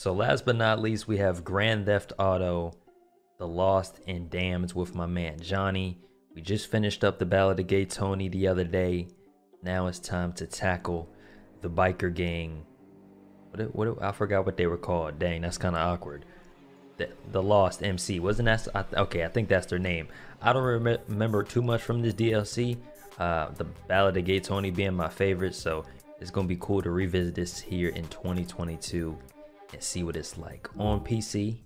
So last but not least, we have Grand Theft Auto, The Lost and Damned with my man Johnny. We just finished up the Ballad of Gay Tony the other day. Now it's time to tackle the biker gang. What, what I forgot what they were called. Dang, that's kind of awkward. The, the Lost MC wasn't that? I, okay, I think that's their name. I don't rem remember too much from this DLC. Uh, the Ballad of Gay Tony being my favorite, so it's gonna be cool to revisit this here in 2022 and see what it's like on PC.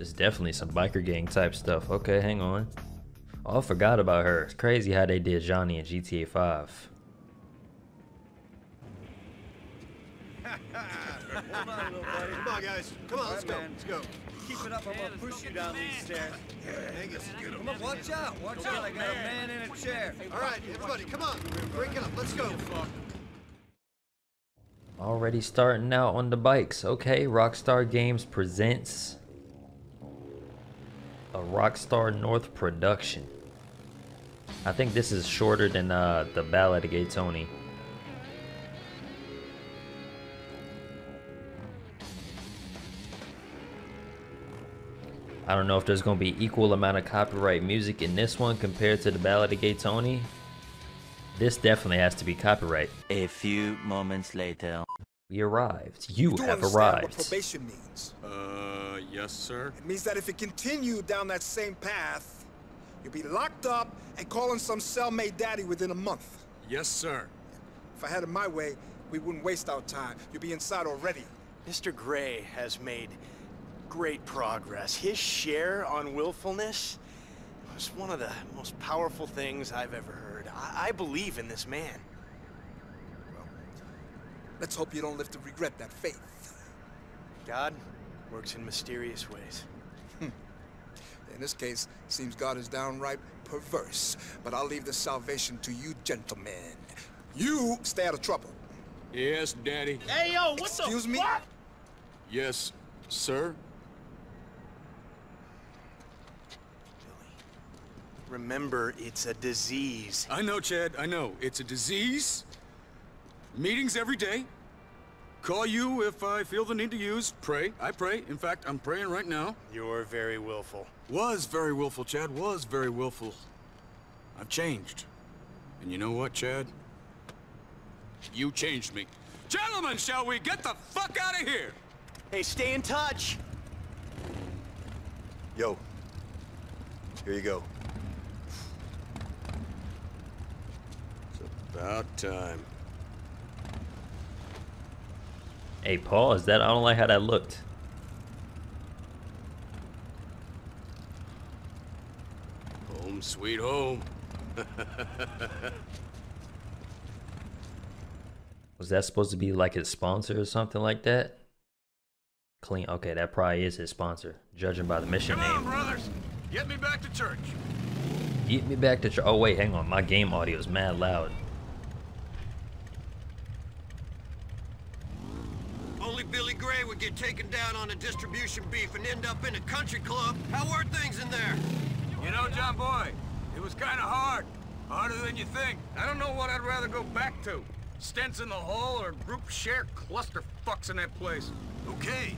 It's definitely some biker gang type stuff. Okay, hang on. Oh, I forgot about her. It's crazy how they did Johnny in GTA 5. Come on, guys. Come on, let's go. Let's go. Keep it up, I'm gonna push you down these stairs. Come on, watch out, watch out. I got a man in a chair. All right, everybody, come on. Break it up. Let's go. Already starting out on the bikes. Okay, Rockstar Games presents a Rockstar North production. I think this is shorter than uh, the Ballad of Gay Tony. I don't know if there's going to be equal amount of copyright music in this one compared to the Ballad of Gay Tony. This definitely has to be copyright. A few moments later. We arrived. You, do have understand arrived. What probation means. Uh, yes, sir. It means that if you continue down that same path, you'll be locked up and calling some cellmate daddy within a month. Yes, sir. If I had it my way, we wouldn't waste our time. You'd be inside already. Mr. Grey has made great progress. His share on willfulness was one of the most powerful things I've ever heard. I, I believe in this man. Let's hope you don't live to regret that faith. God works in mysterious ways. Hmm. In this case, seems God is downright perverse. But I'll leave the salvation to you gentlemen. You stay out of trouble. Yes, Daddy. Hey, yo, what Excuse the me? fuck? Yes, sir. Remember, it's a disease. I know, Chad. I know. It's a disease. Meetings every day. Call you if I feel the need to use. Pray. I pray. In fact, I'm praying right now. You're very willful. Was very willful, Chad. Was very willful. I've changed. And you know what, Chad? You changed me. Gentlemen, shall we get the fuck out of here? Hey, stay in touch! Yo, here you go. It's about time. Hey, Paul, is that? I don't like how that looked. Home sweet home. Was that supposed to be like his sponsor or something like that? Clean. Okay, that probably is his sponsor, judging by the mission Come on, name. brothers. Get me back to church. Get me back to. Tr- oh wait, hang on. My game audio is mad loud. Only Billy Grey would get taken down on a distribution beef and end up in a country club. How were things in there? You know, John Boy, it was kind of hard. Harder than you think. I don't know what I'd rather go back to. Stents in the hall or group share cluster fucks in that place. Okay.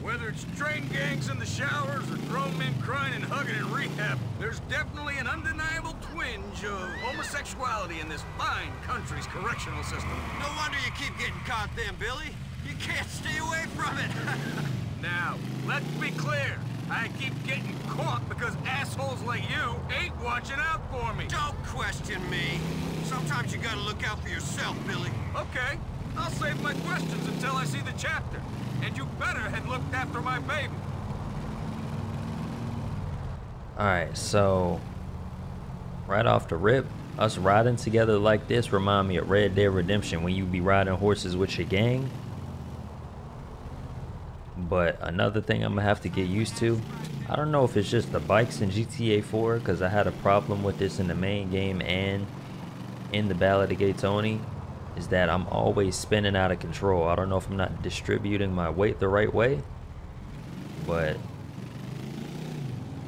Whether it's train gangs in the showers or grown men crying and hugging in rehab, there's definitely an undeniable twinge of homosexuality in this fine country's correctional system. No wonder you keep getting caught then, Billy. You can't stay away from it. Now, let's be clear. I keep getting caught because assholes like you ain't watching out for me. Don't question me. Sometimes you gotta look out for yourself, Billy. Okay, I'll save my questions until I see the chapter. And you better had looked after my baby. Alright, so right off the rip, us riding together like this remind me of Red Dead Redemption when you be riding horses with your gang. But another thing I'm gonna have to get used to, I don't know if it's just the bikes in GTA 4 because I had a problem with this in the main game and in the Ballad of Gay Tony, is that I'm always spinning out of control. I don't know if I'm not distributing my weight the right way, but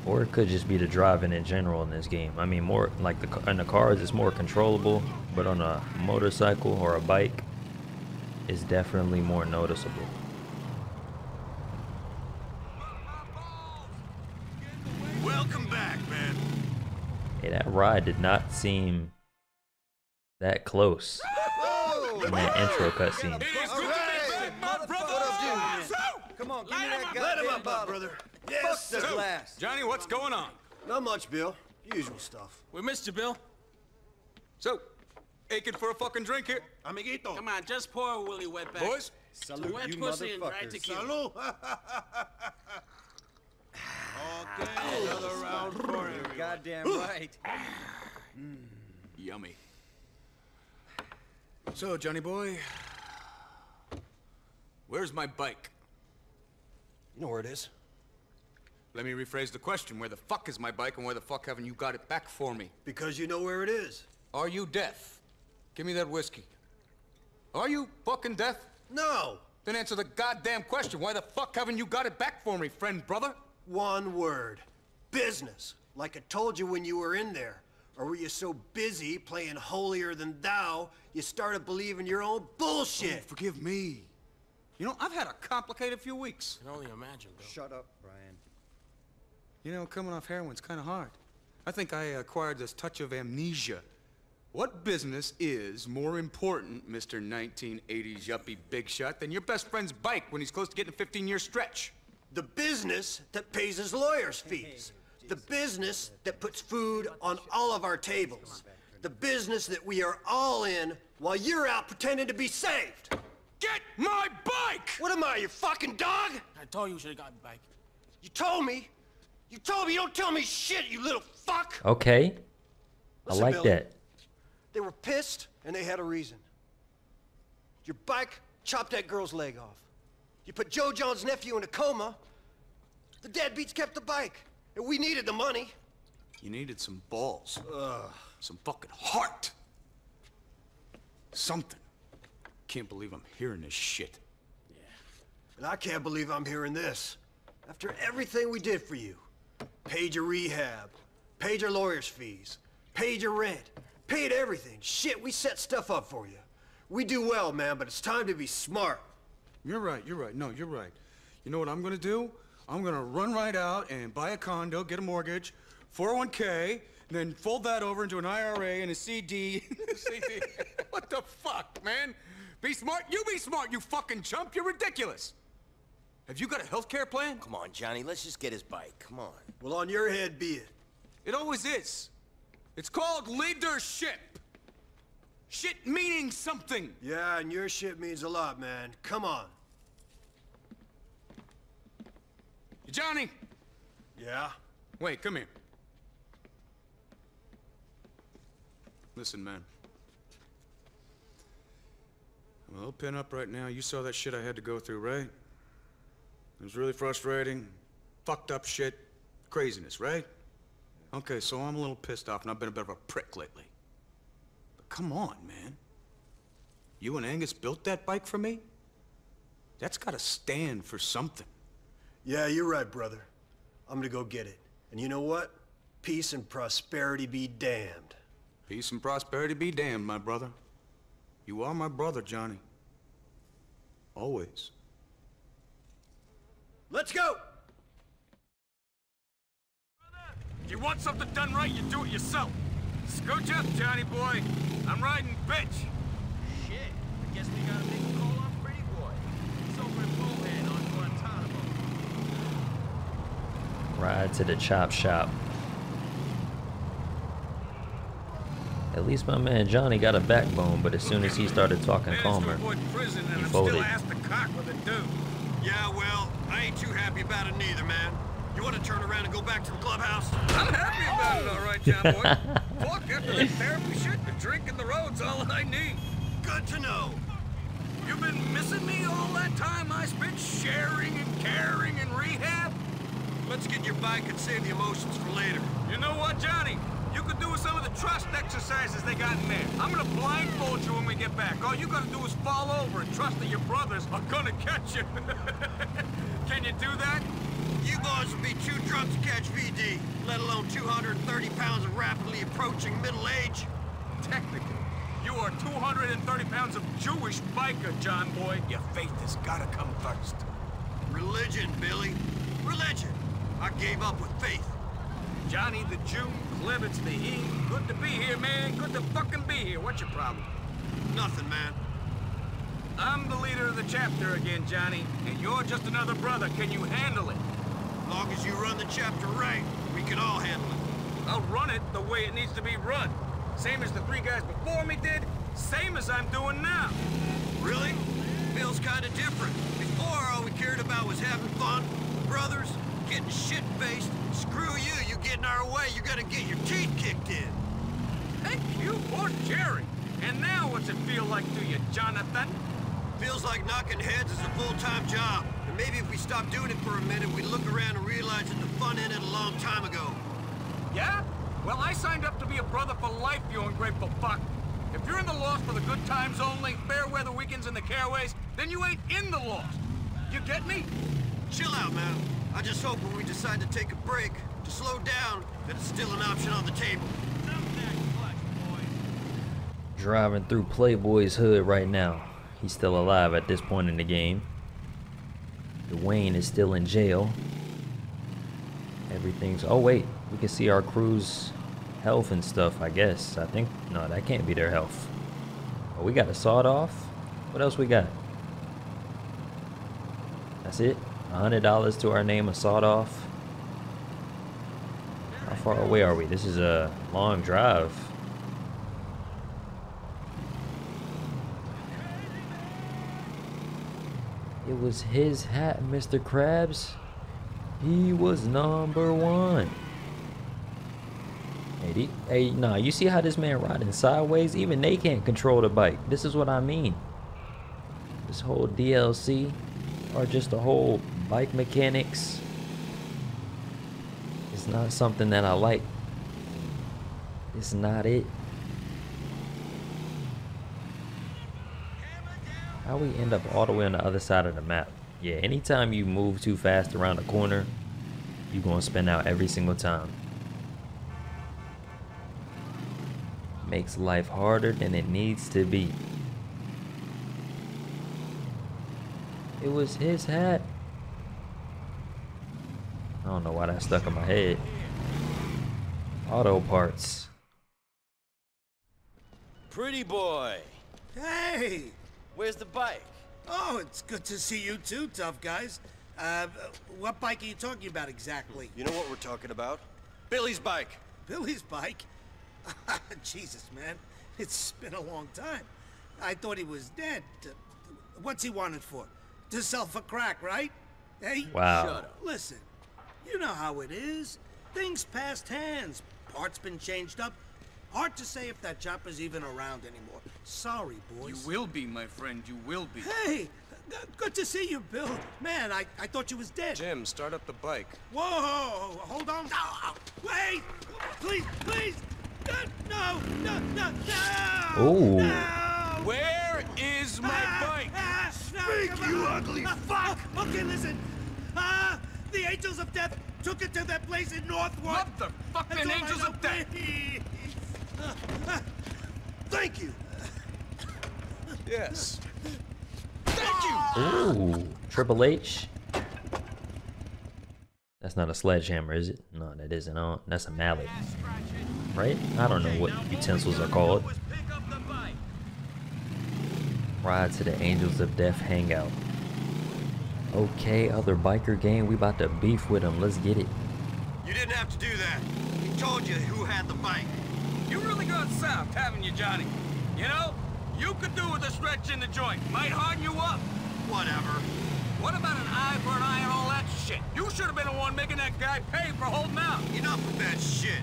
Or it could just be the driving in general in this game. I mean, more like the in the cars, it's more controllable, but on a motorcycle or a bike, it's definitely more noticeable. Welcome back, man. Hey, that ride did not seem that close in that intro cutscene. It is good to be back, my brother. Come on, give me that Let him goddamn up, bottle. brother. Fuck Yes, the sir. glass. Johnny, what's going on? Not much, Bill. Usual stuff. We missed you, Bill. So, aching for a fucking drink here? Amiguito. Come on, just pour a Willie Wetback. Boys? Salute, wet you pussy and dry motherfuckers. tequila. Okay, another round for you. Goddamn right. Yummy. So, Johnny boy, where's my bike? You know where it is? Let me rephrase the question. Where the fuck is my bike and where the fuck haven't you got it back for me? Because you know where it is. Are you deaf? Give me that whiskey. Are you fucking deaf? No! Then answer the goddamn question. Why the fuck haven't you got it back for me, friend, brother? One word. Business. Like I told you when you were in there. Or were you so busy playing holier than thou, you started believing your own bullshit? Oh, forgive me. You know, I've had a complicated few weeks. I can only imagine, Bill. Shut up, Brian. You know, coming off heroin's kind of hard. I think I acquired this touch of amnesia. What business is more important, Mr. 1980s yuppie big shot, than your best friend's bike when he's close to getting a 15-year stretch? The business that pays his lawyer's fees. The business that puts food on all of our tables. The business that we are all in while you're out pretending to be saved. Get my bike! What am I, your fucking dog? I told you you should have gotten back. You told me. You told me you don't tell me shit, you little fuck. Okay, I like Billy. that. They were pissed and they had a reason. Your bike chopped that girl's leg off. You put Joe John's nephew in a coma. The deadbeats kept the bike. And we needed the money. You needed some balls. Some fucking heart. Something. Can't believe I'm hearing this shit. Yeah. And I can't believe I'm hearing this. After everything we did for you. Paid your rehab. Paid your lawyer's fees. Paid your rent. Paid everything. Shit, we set stuff up for you. We do well, man, but it's time to be smart. You're right, you're right. No, you're right. You know what I'm gonna do? I'm gonna run right out and buy a condo, get a mortgage, 401k, then fold that over into an IRA and a CD. CD. what the fuck, man? Be smart? You be smart, you fucking chump. You're ridiculous. Have you got a health care plan? Come on, Johnny, let's just get his bike. Come on. Well, on your head be it. It always is. It's called leadership. Shit meaning something. Yeah, and your shit means a lot, man. Come on. Johnny, Yeah? wait, come here. Listen, man. I'm a little pin up right now. You saw that shit I had to go through, right? It was really frustrating. Fucked up shit. Craziness, right? Okay, so I'm a little pissed off and I've been a bit of a prick lately. But come on, man. You and Angus built that bike for me? That's gotta stand for something. Yeah, you're right, brother. I'm gonna go get it. And you know what? Peace and prosperity be damned. Peace and prosperity be damned, my brother. You are my brother, Johnny. Always. Let's go! If you want something done right, you do it yourself. Scooch up, Johnny boy. I'm riding bitch. Shit. I guess we gotta make a call on Pretty Boy. He's over in Bohan on Guantanamo. Ride to the chop shop. At least my man Johnny got a backbone, but as soon as he started talking calmer, he folded. to cock with a dude. Yeah, well, I ain't too happy about it neither, man. You want to turn around and go back to the clubhouse? I'm happy about it, all right, John boy. Fuck, after that therapy shit, the drink and the road's all I need. Good to know. You've been missing me all that time I spent sharing and caring and rehab? Let's get your bike and save the emotions for later. You know what, Johnny? You could do some of the trust exercises they got in there. I'm gonna blindfold you when we get back. All you gotta do is fall over and trust that your brothers are gonna catch you. Can you do that? You boys would be too drunk to catch VD, let alone 230 pounds of rapidly approaching middle age. Technically, you are 230 pounds of Jewish biker, John Boy. Your faith has gotta come first. Religion, Billy. Religion. I gave up with faith. Johnny the Jew, Klebitz the he. Good to be here, man. Good to fucking be here. What's your problem? Nothing, man. I'm the leader of the chapter again, Johnny, and you're just another brother. Can you handle it? As long as you run the chapter right, we can all handle it. I'll run it the way it needs to be run. Same as the three guys before me did, same as I'm doing now. Really? Feels kinda different. Before, all we cared about was having fun, brothers, getting shit-faced. Screw you, you get in our way, you're gonna get your teeth kicked in. Thank you for Jerry. And now what's it feel like to you, Jonathan? Feels like knocking heads is a full-time job. And maybe if we stop doing it for a minute, we'd look around and realize that the fun ended a long time ago. Yeah? Well, I signed up to be a brother for life, you ungrateful fuck. If you're in the Lost for the good times only, fair weather weekends and the caraways, then you ain't in the Lost. You get me? Chill out, man. I just hope when we decide to take a break, to slow down, that it's still an option on the table. Driving through Playboy's hood right now. He's still alive at this point in the game. Dwayne is still in jail. Everything's. Oh, wait. We can see our crew's health and stuff, I guess. I think. No, that can't be their health. Oh, we got a sawed off. What else we got? That's it. $100 to our name, a sawed off. How far away are we? This is a long drive. It was his hat, Mr. Krabs. He was number one. Hey, hey, nah, you see how this man riding sideways? Even they can't control the bike. This is what I mean. This whole DLC, or just the whole bike mechanics, is not something that I like. It's not it. How we end up all the way on the other side of the map? Yeah, anytime you move too fast around a corner, you're gonna spin out every single time. Makes life harder than it needs to be. It was his hat. I don't know why that stuck in my head. Auto parts. Pretty boy. Hey! Where's the bike? Oh, it's good to see you too, tough guys. Uh, what bike are you talking about exactly? You know what we're talking about? Billy's bike. Billy's bike? Jesus, man. It's been a long time. I thought he was dead. Uh, What's he wanted for? To sell for crack, right? Hey? Wow. Shut up. Listen, you know how it is. Things passed hands. Parts been changed up. Hard to say if that chopper's even around anymore. Sorry, boys. You will be, my friend. You will be. Hey! Good to see you, Bill. Man, I, I thought you was dead. Jim, start up the bike. Whoa! Hold on. No, wait! Please, please! No, no, no, no! Ooh. No! Where is my Ah, bike? ah, no, Speak, you on. ugly Ah, fuck! ah, okay, listen. Ah, the Angels of Death took it to that place in Northwood. Motherfucking That's all I Angels of Death. please. Ah, ah, Thank you. Yes. Thank you! Ooh, Triple H. That's not a sledgehammer, is it? No, that isn't. Oh, that's a mallet, right? I don't know what utensils are called. Ride to the Angels of Death hangout. Okay, other biker gang, we about to beef with them. Let's get it. You didn't have to do that. We told you who had the bike. You really got south, haven't you, Johnny? You know, you could do with a stretch in the joint. Might harden you up. Whatever. What about an eye for an eye and all that shit? You should have been the one making that guy pay for holding out. Enough of that shit.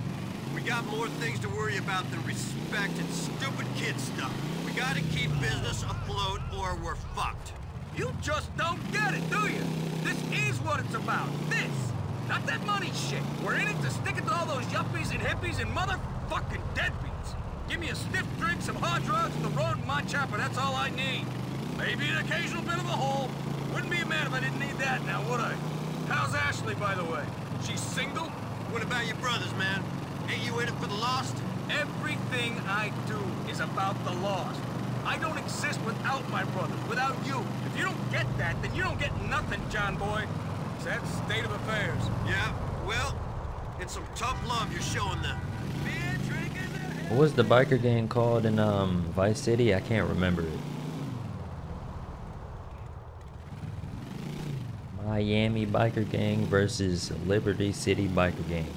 We got more things to worry about than respect and stupid kid stuff. We gotta keep business afloat or we're fucked. You just don't get it, do you? This is what it's about. This. Not that money shit. We're in it to stick it to all those yuppies and hippies and motherfucking deadbeats. Give me a stiff drink, some hard drugs, the road, and my chopper. That's all I need. Maybe an occasional bit of a hole. Wouldn't be a man if I didn't need that now, would I? How's Ashley, by the way? She's single? What about your brothers, man? Ain't you in it for the lost? Everything I do is about the lost. I don't exist without my brothers, without you. If you don't get that, then you don't get nothing, John boy. It's that state of affairs. Yeah, well, it's some tough love you're showing them. What was the biker gang called in um, Vice City? I can't remember it. Miami biker gang versus Liberty City biker gang.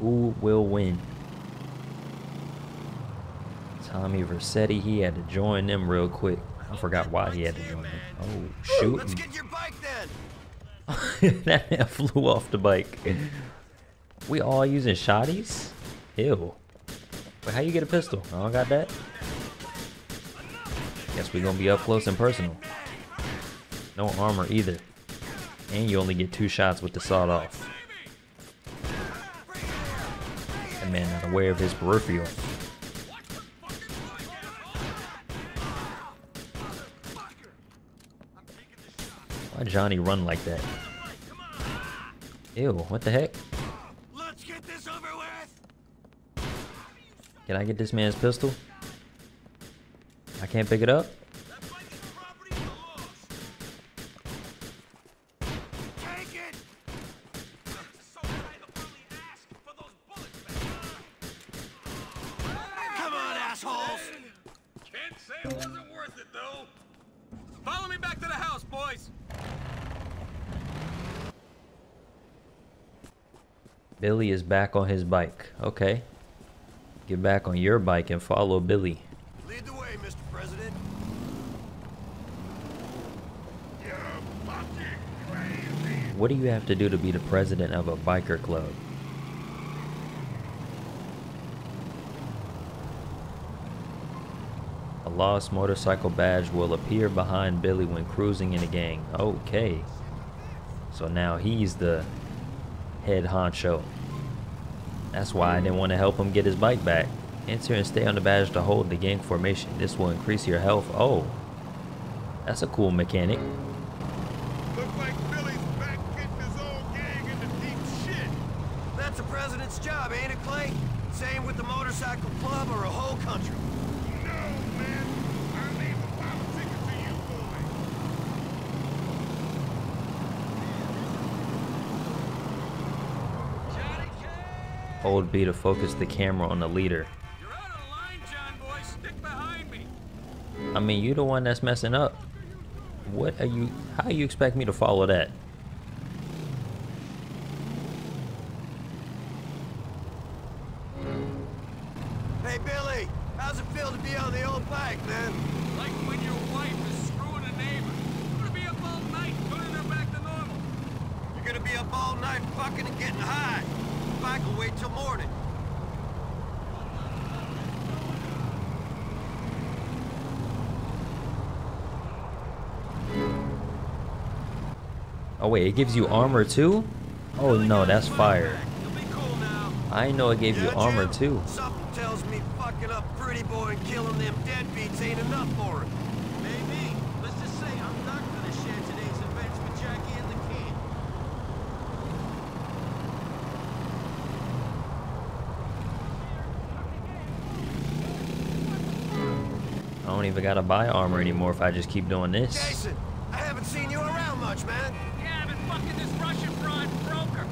Who will win? Tommy Vercetti, he had to join them real quick. I forgot why he had to join them. Oh, shoot. Let's get your bike then. that man flew off the bike. We all using shotties? Ew. Wait, how you get a pistol? I don't got that. Guess we gonna be up close and personal. No armor either. And you only get two shots with the sawed off. That man not aware of his peripheral. Why Johnny run like that? Ew, what the heck? Let's get this over with. Can I get this man's pistol? I can't pick it up? Come on, assholes. Can't say it wasn't worth it, though. Follow me back to the house, boys. Billy is back on his bike. Okay. Get back on your bike and follow Billy. Lead the way, Mr. President. What do you have to do to be the president of a biker club? A lost motorcycle badge will appear behind Billy when cruising in a gang. Okay. So now he's the head honcho. That's why I didn't want to help him get his bike back. Enter and stay on the badge to hold the gang formation. This will increase your health. Oh. That's a cool mechanic. Looks like Billy's back getting his old gang into deep shit. That's the president's job, ain't it, Clay? Same with the motorcycle club or a whole country. No, man. I leave the politics to you boys. Hold B to focus the camera on the leader. You're out of line, John boy. Stick behind me. I mean, you're the one that's messing up. What are you? How you expect me to follow that? It gives you armor too? Oh no, that's fire. You'll be cool now. I know it gave you armor too. Something tells me fucking up Pretty Boy and killing them deadbeats ain't enough for him. Maybe. Let's just say I'm not gonna share today's events with Jackie and the kid. I don't even gotta buy armor anymore if I just keep doing this. Jason, I haven't seen you around much, man. Yeah, I've been fucking this Russian broad broker.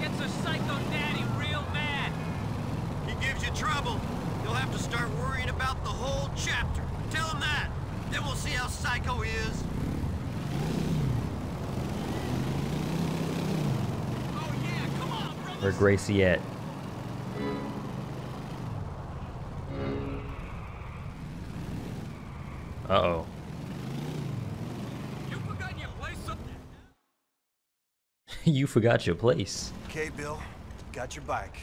Gets a psycho daddy real mad. He gives you trouble. You'll have to start worrying about the whole chapter. Tell him that. Then we'll see how psycho he is. Oh yeah, come on, bro. Gracie at? Uh oh. You forgot your place you forgot your place. Okay, Bill. Got your bike.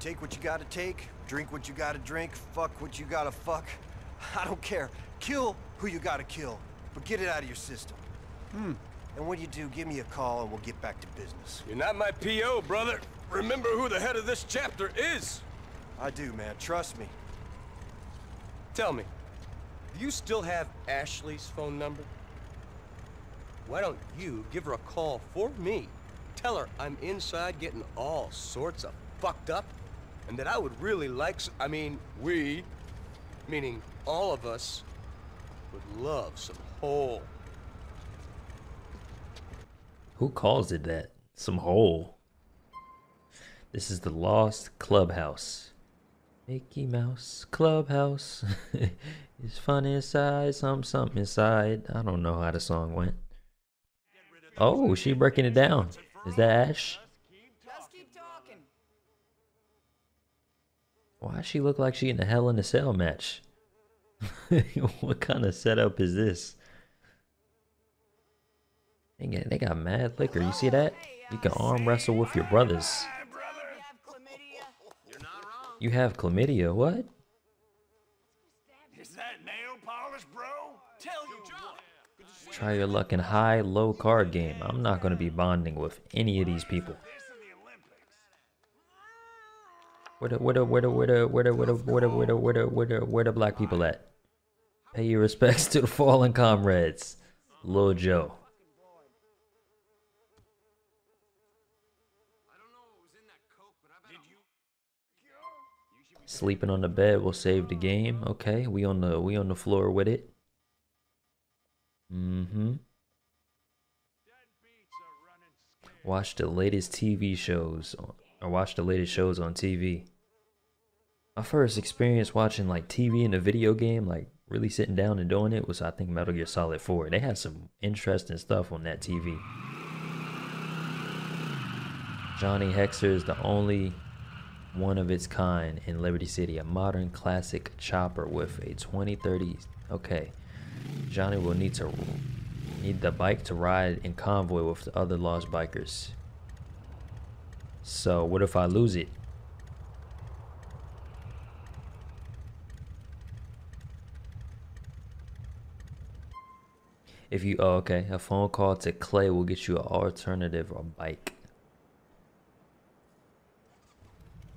Take what you gotta take, drink what you gotta drink, fuck what you gotta fuck. I don't care. Kill who you gotta kill, but get it out of your system. Hmm. And when you do, give me a call and we'll get back to business. You're not my P.O., brother. Remember who the head of this chapter is. I do, man. Trust me. Tell me, do you still have Ashley's phone number? Why don't you give her a call for me? Tell her I'm inside getting all sorts of fucked up, and that I would really like, I mean, we, meaning all of us, would love some whole. Who calls it that? Some hole. This is the Lost Clubhouse. Mickey Mouse Clubhouse. it's fun inside, some something inside. I don't know how the song went. Oh, she breaking it down. Is that Ash? Why does she look like she in a Hell in a Cell match? what kind of setup is this? They got, they got mad liquor. You see that? You can arm wrestle with your brothers. You have chlamydia. What? Is that nail polish, bro? Tell you what. Try your luck in high, low card game. I'm not going to be bonding with any of these people. Where the where the where the where the where the where the where the where the where the where the where the black people at? Pay your respects to the fallen comrades. Lil Joe. Sleeping on the bed will save the game. Okay, we on the we on the floor with it. Mm-hmm. Watch the latest TV shows or watch the latest shows on TV. My first experience watching like TV in a video game, like really sitting down and doing it, was I think Metal Gear Solid 4. They had some interesting stuff on that TV. Johnny Hexer is the only one of its kind in Liberty City, a modern classic chopper with a 2030. Okay, Johnny will need to need the bike to ride in convoy with the other lost bikers. So what if I lose it? If you oh okay, a phone call to Clay will get you an alternative or bike.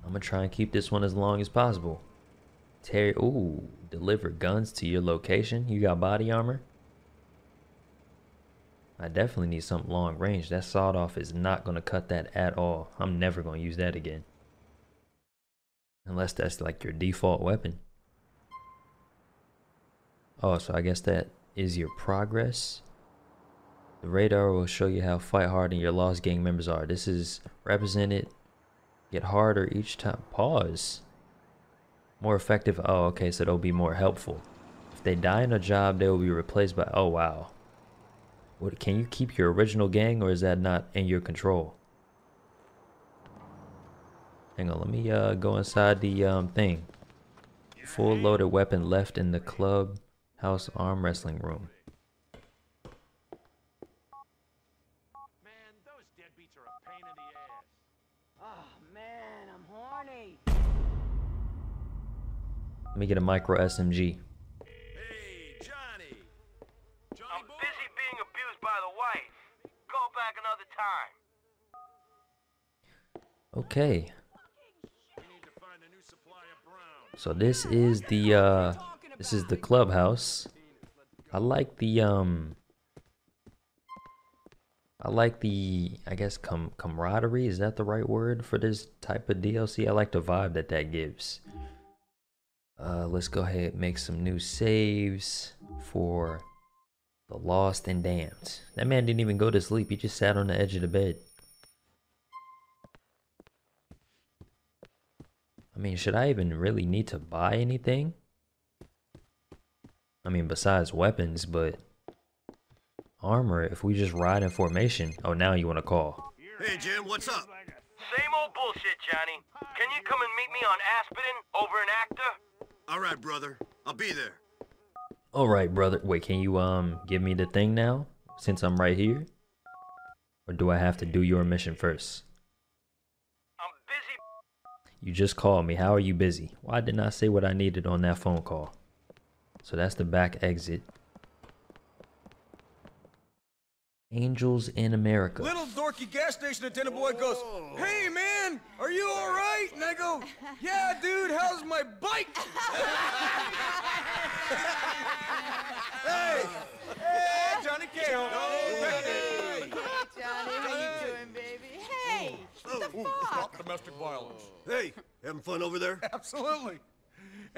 I'm gonna try and keep this one as long as possible. Terry, ooh, deliver guns to your location. You got body armor? I definitely need something long range. That sawed off is not gonna cut that at all. I'm never gonna use that again. Unless that's like your default weapon. Oh, so I guess that is your progress. The radar will show you how fight hard and your lost gang members are. This is represented. Get harder each time. Pause. More effective. Oh, okay, so they'll be more helpful. If they die in a job, they will be replaced by. Oh, wow. What can you keep your original gang, or is that not in your control? Hang on, let me uh go inside the um thing. Full loaded weapon left in the club house arm wrestling room. Oh man, I'm horny. Let me get a micro SMG. I'm busy being abused by the wife. Call back another time. Okay. So this is the uh this is the clubhouse. I like the um I like the I guess com camaraderie is that the right word for this type of DLC? I like the vibe that that gives. Uh let's go ahead and make some new saves for the lost and damned. That man didn't even go to sleep. He just sat on the edge of the bed. I mean, should I even really need to buy anything? I mean, besides weapons, but armor, if we just ride in formation. Oh, now you want to call. Hey, Jim, what's up? Same old bullshit, Johnny. Can you come and meet me on Aspdin over in Acter? All right, brother. I'll be there. All right, brother. Wait, can you um give me the thing now since I'm right here? Or do I have to do your mission first? I'm busy. You just called me. How are you busy? Why didn't I say what I needed on that phone call? So that's the back exit. Angels in America. Little dorky gas station attendant boy goes, Hey man, are you alright? And I go, Yeah, dude, how's my bike? hey! Hey, Johnny Cahill. Hey, Johnny. Johnny, how you doing, baby? Hey, what the oh, oh, fuck? Stop domestic violence. Hey, having fun over there? Absolutely.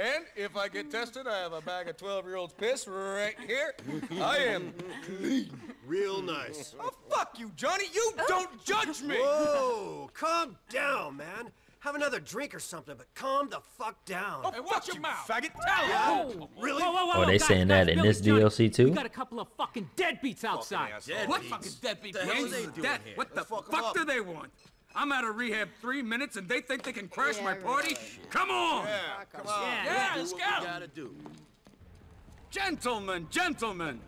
And if I get tested, I have a bag of 12-year-old's piss right here. I am clean. Real nice. Oh, fuck you, Johnny. You oh. don't judge me. Whoa, calm down, man. Have another drink or something, but calm the fuck down. Oh, hey, watch your mouth. Faggot. Yeah? Whoa. Oh, really? Whoa, whoa, whoa, Oh, they guys, saying guys, that in this Johnny, DLC too? We got a couple of fucking deadbeats outside. What fucking deadbeat The hell gangs? are they doing That, here? what the Let's fuck 'em fuck do they want? I'm out of rehab three minutes and they think they can crash my party? Come on! Yeah, come on. Yeah, Yeah, yeah. let's go! do. Gentlemen, gentlemen!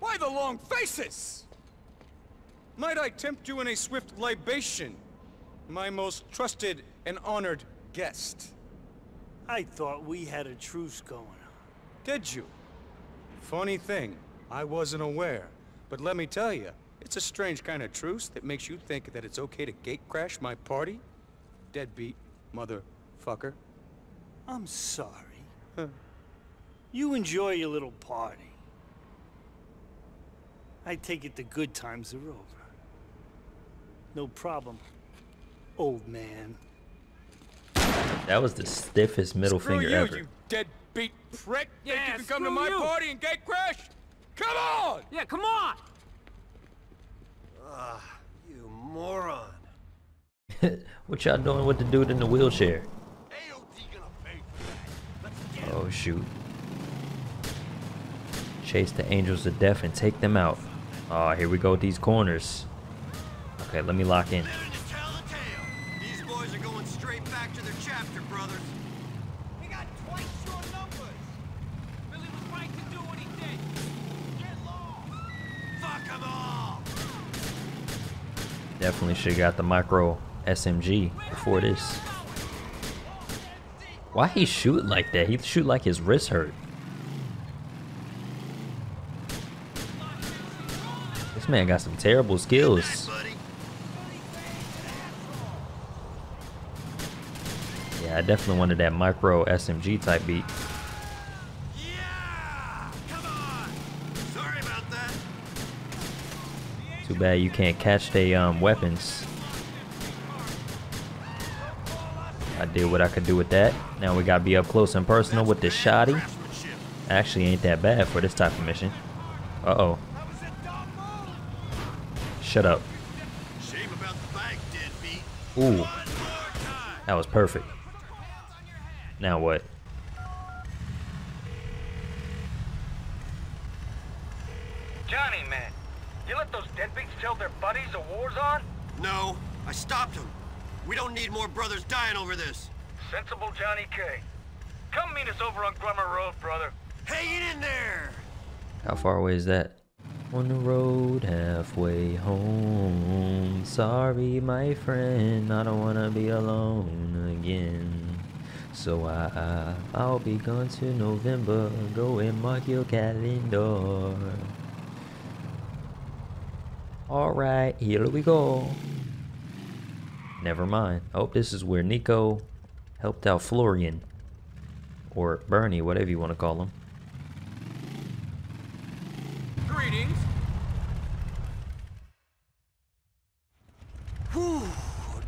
Why the long faces? Might I tempt you in a swift libation, my most trusted and honored guest? I thought we had a truce going on. Did you? Funny thing, I wasn't aware. But let me tell you, it's a strange kind of truce that makes you think that it's okay to gate crash my party? Deadbeat motherfucker. I'm sorry. You enjoy your little party. I take it the good times are over. No problem, old man. That was the stiffest middle Screw finger you, ever. you deadbeat prick! Yeah, think you can come to my you. party and gate crash? Come on! Yeah, come on! Ah, you moron. what y'all doing with the dude in the wheelchair? Oh shoot. Chase the angels of death and take them out. Oh, here we go these corners. Okay, let me lock in. Better to tell the tale. These boys are going straight back to their chapter, brothers. We got twice your numbers. Billy was right to do what he did. Get lost. Fuck them all! Definitely should have got the micro SMG before this. Why he shoot like that? He shoot like his wrist hurt. This man got some terrible skills. Yeah, I definitely wanted that micro SMG type beat. Too bad you can't catch they um weapons. I did what I could do with that. Now we gotta be up close and personal with this shoddy. Actually ain't that bad for this type of mission. Uh-oh. Shut up. The. Ooh, that was perfect. Now what? Johnny, man. You let those deadbeats tell their buddies the war's on? No, I stopped him. We don't need more brothers dying over this. Sensible Johnny K. Come meet us over on Grummer Road, brother. Hang in there! How far away is that? On the road halfway home. Sorry, my friend, I don't wanna be alone again. So I, I I'll be gone to November. Go and mark your calendar. All right, here we go. Never mind. Oh, this is where Nico helped out Florian. Or Bernie, whatever you want to call him. Greetings. Whew,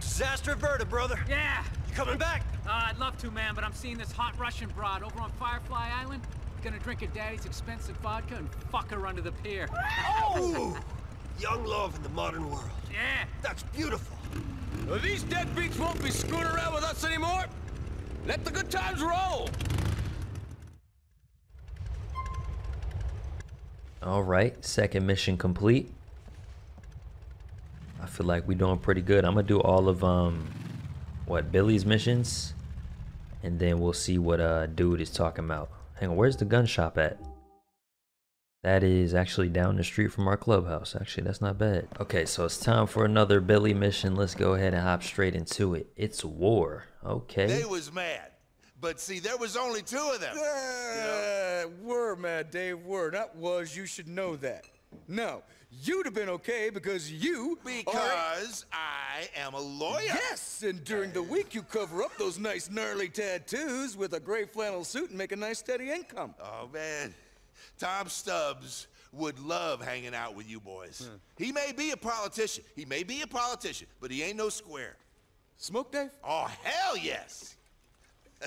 disaster averted, brother. Yeah. You coming back? Uh, I'd love to, man, but I'm seeing this hot Russian broad over on Firefly Island. Gonna drink her daddy's expensive vodka and fuck her under the pier. Ooh, young love in the modern world. yeah. That's beautiful. Well, these deadbeats won't be screwing around with us anymore. Let the good times roll. All right, second mission complete. I feel like we're doing pretty good. I'm gonna do all of um, what Billy's missions, and then we'll see what uh dude is talking about. Hang on, where's the gun shop at? That is actually down the street from our clubhouse. Actually, that's not bad. Okay, so it's time for another Billy mission. Let's go ahead and hop straight into it. It's war. Okay. They was mad. But see, there was only two of them. Uh, were, Mad Dave, were. Not was, you should know that. No, you'd have been okay because you are... Because I am a lawyer. Yes, and during the week you cover up those nice gnarly tattoos with a gray flannel suit and make a nice steady income. Oh, man. Tom Stubbs would love hanging out with you boys. Hmm. He may be a politician. He may be a politician, but he ain't no square. Smoke, Dave? Oh, hell yes.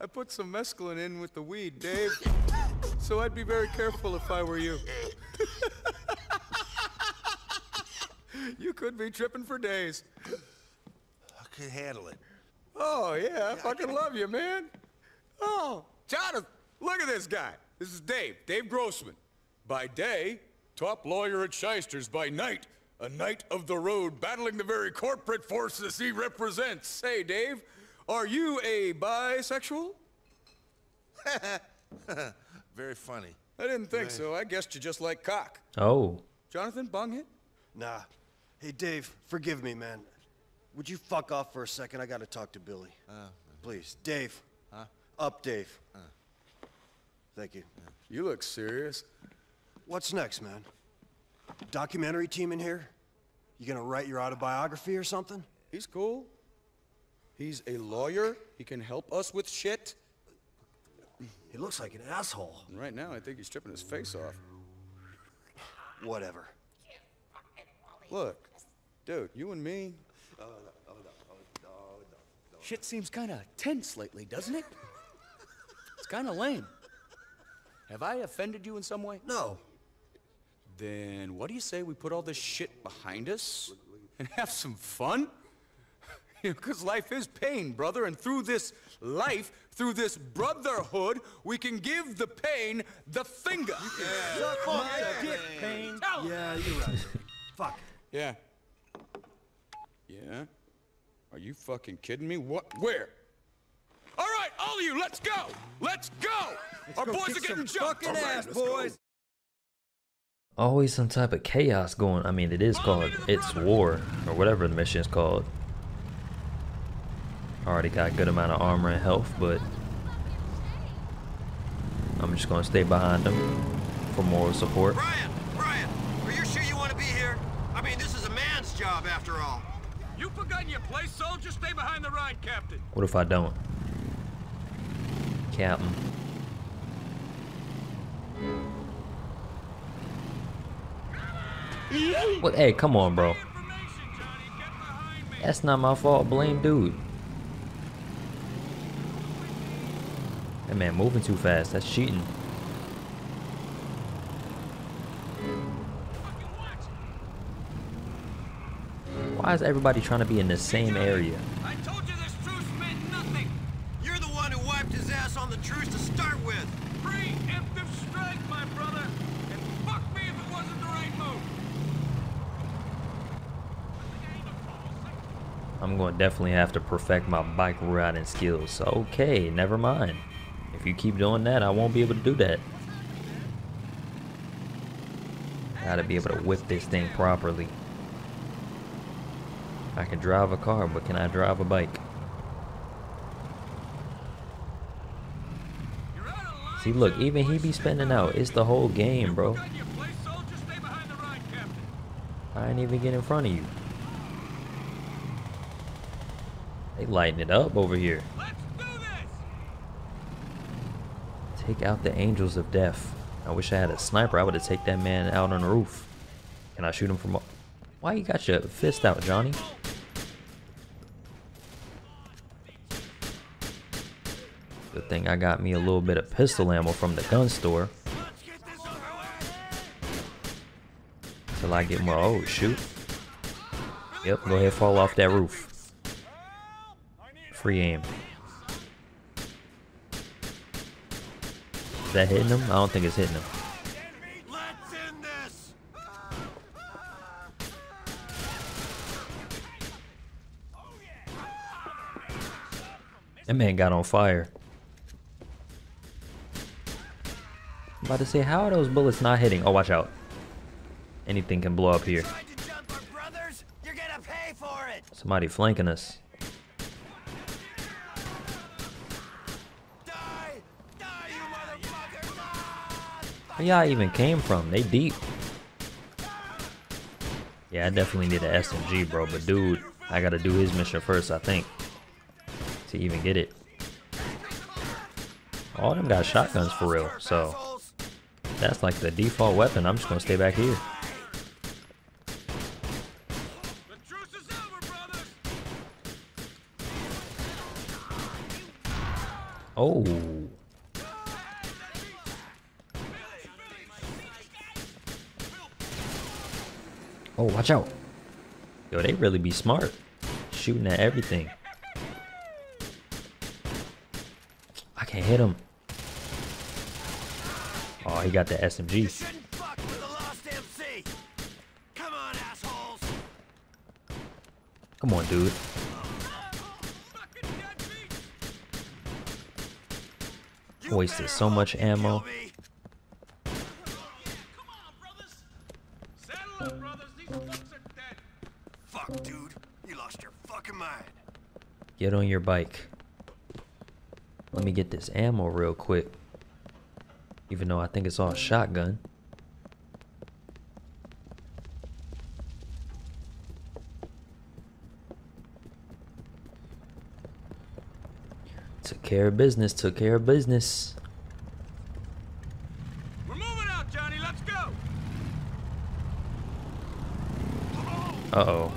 I put some mescaline in with the weed, Dave. so I'd be very careful if I were you. you could be tripping for days. I could handle it. Oh, yeah, I fucking love you, man. Oh, Jonathan, look at this guy. This is Dave, Dave Grossman. By day, top lawyer at Shysters. By night, a knight of the road battling the very corporate forces he represents. Hey, Dave, are you a bisexual? Very funny. I didn't think so. I guessed you just like cock. Oh. Jonathan, bung hit? Nah. Hey, Dave, forgive me, man. Would you fuck off for a second? I gotta talk to Billy. Uh, uh-huh. Please. Dave. Huh? Up, Dave. Uh. Thank you. You look serious. What's next, man? Documentary team in here? You gonna write your autobiography or something? He's cool. He's a lawyer. He can help us with shit. He looks like an asshole. And right now, I think he's stripping his face off. Whatever. Look, dude, you and me. Shit seems kind of tense lately, doesn't it? It's kind of lame. Have I offended you in some way? No. Then what do you say we put all this shit behind us and have some fun? Because life is pain, brother, and through this life, through this brotherhood, we can give the pain the finger. Suck my dick, Pain. Yeah, you're right. Fuck. Yeah. Yeah? Are you fucking kidding me? What? Where? All right, all of you, let's go! Let's go! Our go boys are getting some jumped. fucking All right, ass, let's go. boys. Always some type of chaos going. I mean, it is called It's War, or whatever the mission is called. Already got a good amount of armor and health, but I'm just gonna stay behind them for moral support. Brian, Brian, are you sure you want to be here? I mean, this is a man's job after all. You forgotten your place, soldier? Stay behind the ride, Captain. What if I don't? Captain. What? Hey, come on, bro. That's not my fault. Blame dude. That man moving too fast. That's cheating. Why is everybody trying to be in the same area? I told you this truce meant nothing. You're the one who wiped his ass on the truce to start with. Preemptive strike, my brother. And fuck me if it wasn't the right move. I'm going to definitely have to perfect my bike riding skills. Okay, never mind. If you keep doing that, I won't be able to do that. Gotta be able to whip this thing properly. I can drive a car, but can I drive a bike? See, look, even he be spending out. It's the whole game, bro. I ain't even get in front of you. They lighting it up over here. Take out the angels of death. I wish I had a sniper. I would have taken that man out on the roof. Can I shoot him from? Why you got your fist out, Johnny? Good thing I got me a little bit of pistol ammo from the gun store. Till I get more. Oh, shoot. Yep, go ahead, fall off that roof. Free aim. Is that hitting him? I don't think it's hitting him. That man got on fire. I'm about to say, how are those bullets not hitting? Oh, watch out. Anything can blow up here. Somebody flanking us. Where y'all even came from? They deep. Yeah, I definitely need an SMG, bro. But dude, I gotta do his mission first, I think, to even get it. All them got shotguns for real, so that's like the default weapon. I'm just gonna stay back here. Oh. Oh, watch out. Yo, they really be smart. Shooting at everything. I can't hit him. Oh, he got the SMG. Come on, dude. Wasted so much ammo. Fuck, dude. You lost your fucking mind. Get on your bike. Let me get this ammo real quick. Even though I think it's all shotgun. Took care of business, took care of business. We're moving out, Johnny. Let's go. Uh-oh.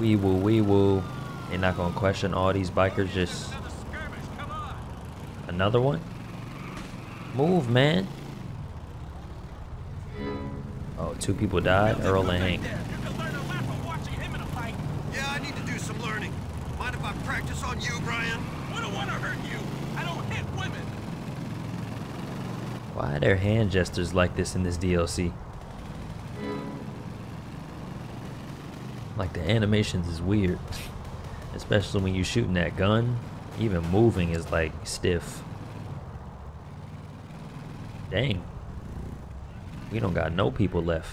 Wee woo, wee woo. They're not gonna question all these bikers just... Another one? Move, man. Oh, two people died? Earl and Hank. Yeah, I need to do some learning. Mind if I practice on you, Brian? Don't want to hurt you. I don't hit women. Why are there hand gestures like this in this DLC? Like the animations is weird. Especially when you're shooting that gun. Even moving is like stiff. Dang. We don't got no people left.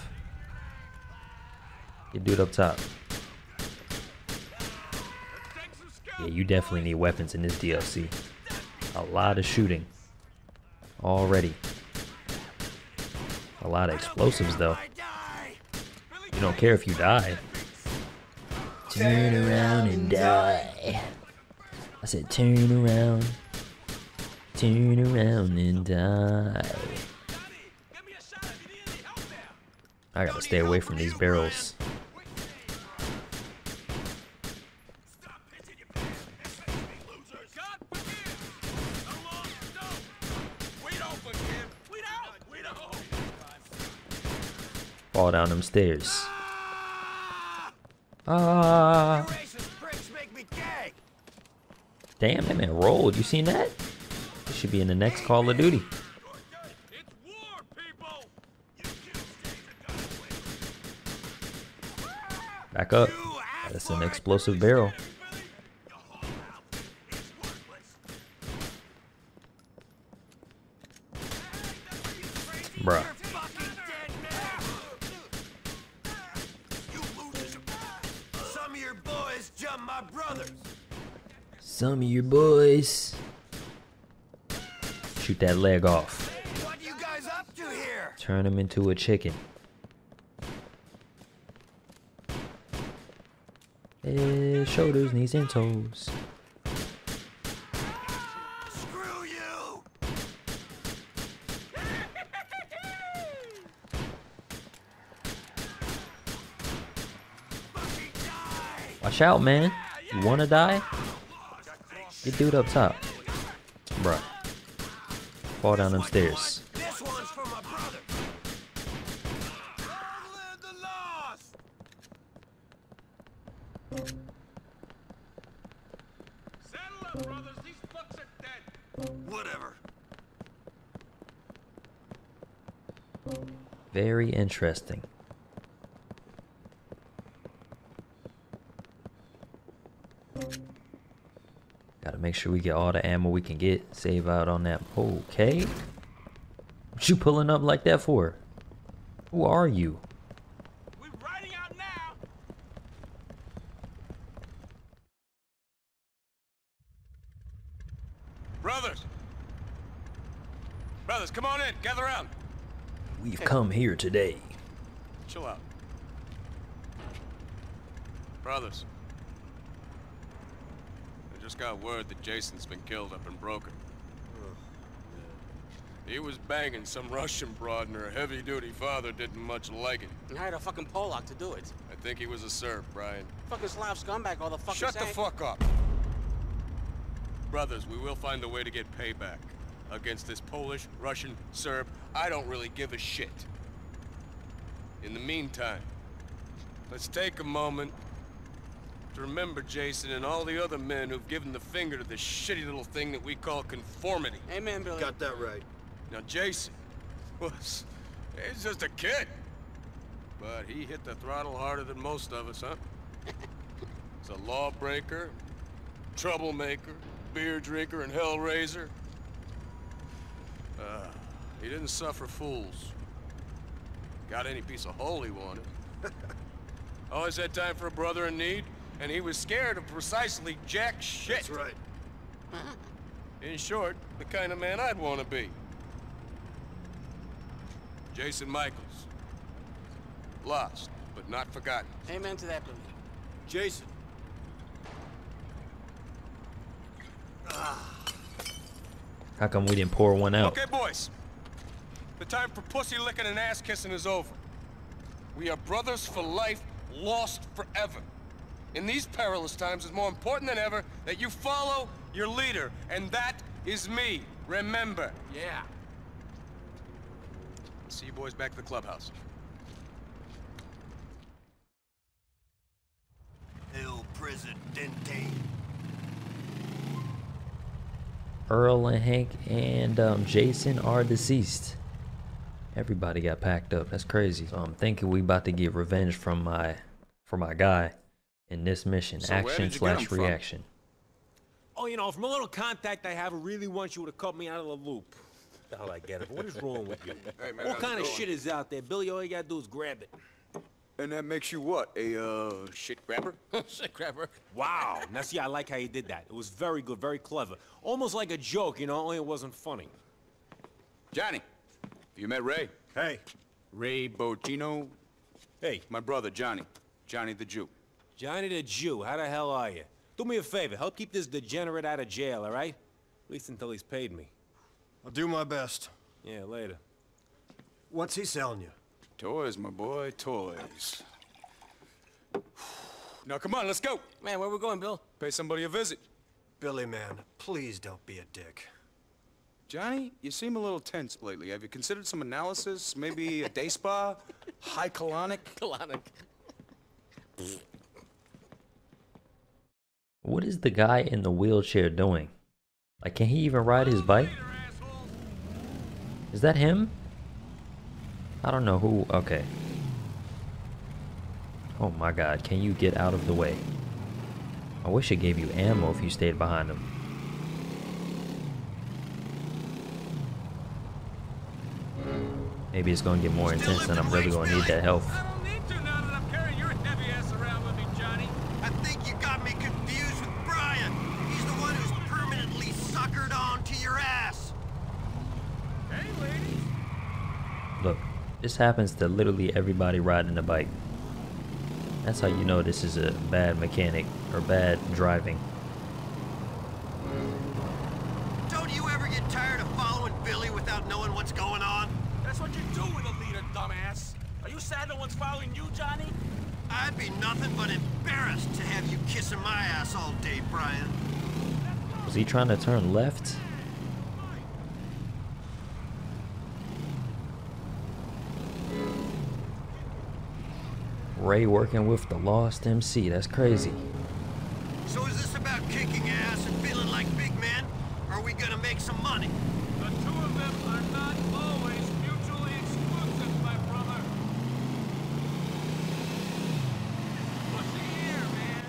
Get dude up top. Yeah, you definitely need weapons in this DLC. A lot of shooting. Already. A lot of explosives though. You don't care if you die. Turn around and die. I said turn around. Turn around and die. I gotta stay away from these barrels. Fall down them stairs. Ah. Damn, that man rolled. You seen that? He should be in the next Call of Duty. Back up. That's an explosive barrel. That leg off. What you guys up to here? Turn him into a chicken. Head, shoulders, knees, and toes. Screw you! Watch out, man. You wanna die? Get dude up top. Bruh. Fall down them stairs. Very interesting. Gotta make sure we get all the ammo we can get. Save out on that. Okay. What you pulling up like that for? Who are you? We're riding out now. Brothers! Brothers, come on in. Gather around. We've come here today. Chill out. Brothers. Got word that Jason's been killed up in Broker. He was banging some Russian broad and her heavy-duty father didn't much like it. And hired a fucking Polak to do it. I think he was a Serb, Brian. Fucking Slav scumbag all the fucking Shut the fuck up! Brothers, we will find a way to get payback. Against this Polish, Russian, Serb, I don't really give a shit. In the meantime, let's take a moment to remember Jason and all the other men who've given the finger to this shitty little thing that we call conformity. Amen, Billy. Got that right. Now, Jason was... He's just a kid. But he hit the throttle harder than most of us, huh? He's a lawbreaker, troublemaker, beer drinker, and hellraiser. Uh, he didn't suffer fools. Got any piece of hole he wanted. Always had time for a brother in need, and he was scared of precisely jack shit. That's right. In short, the kind of man I'd want to be. Jason Michaels. Lost, but not forgotten. Amen to that, Billy. Jason. How come we didn't pour one out? Okay, boys. The time for pussy licking and ass kissing is over. We are brothers for life, lost forever. In these perilous times, it's more important than ever that you follow your leader, and that is me. Remember. Yeah. See you boys back at the clubhouse. El Presidente. Earl and Hank and um, Jason are deceased. Everybody got packed up. That's crazy. So I'm thinking we about to get revenge from my for my guy in this mission. So Action did you slash from? reaction. Oh, you know, from a little contact I have, I really want you to cut me out of the loop. The hell I get it. What is wrong with you? Hey, man, All how's kind of going? shit is out there, Billy. All you gotta do is grab it. And that makes you what? A, uh, shit grabber? shit grabber. Wow. Now see, I like how you did that. It was very good, very clever. Almost like a joke, you know, only it wasn't funny. Johnny, you met Ray? Hey. Ray Boccino? Hey. My brother, Johnny. Johnny the Jew. Johnny the Jew, how the hell are you? Do me a favor, help keep this degenerate out of jail, all right? At least until he's paid me. I'll do my best. Yeah, later. What's he selling you? Toys, my boy, toys. Now, come on, let's go. Man, where we going, Bill? Pay somebody a visit. Billy, man, please don't be a dick. Johnny, you seem a little tense lately. Have you considered some analysis? Maybe a day spa? High colonic? Colonic. What is the guy in the wheelchair doing? Like, can he even ride his bike? Is that him? I don't know who. Okay. Oh my god, can you get out of the way? I wish it gave you ammo if you stayed behind him. Maybe it's gonna get more intense and I'm really gonna need that health. I think you got me confused with Brian. He's the one who's permanently suckered onto your ass. Hey, ladies. Look, this happens to literally everybody riding a bike. That's how you know this is a bad mechanic or bad driving. Don't you ever get tired of following Billy without knowing what's going on? That's what you do with a leader, dumbass. Are you sad no one's following you, Johnny? I'd be nothing but embarrassed to have you kissing my ass all day, Brian. Was he trying to turn left? Ray working with the Lost MC. That's crazy. So is this about kicking ass and feeling like big men? Or are we gonna make some money? The two of them are not always mutually exclusive, my brother. Pussy here, man.